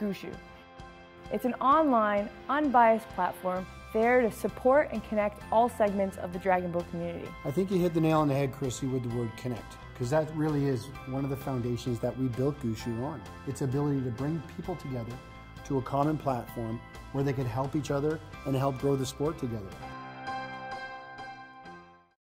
Gushou. It's an online, unbiased platform there to support and connect all segments of the Dragon Boat community. I think you hit the nail on the head, Chrissy, with the word connect, because that really is one of the foundations that we built Gushou on. Its ability to bring people together to a common platform where they can help each other and help grow the sport together.